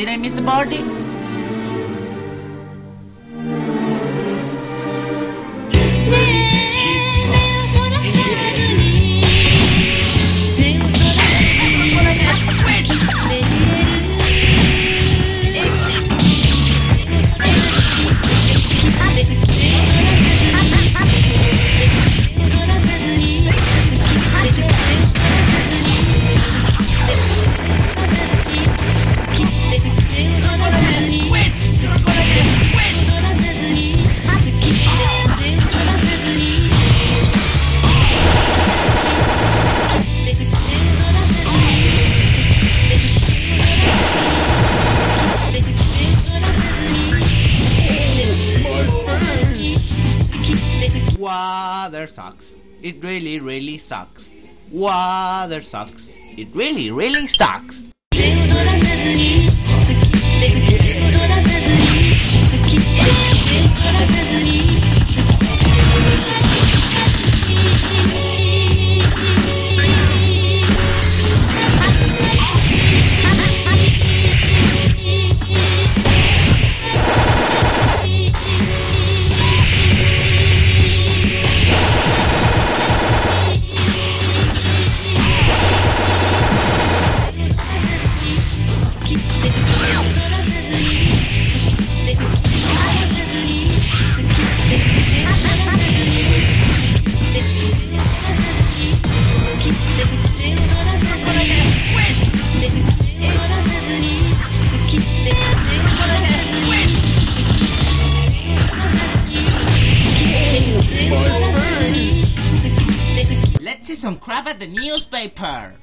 Did I miss a party? Water sucks. It really, really sucks. Water sucks. It really, really sucks. Some crap at the newspaper.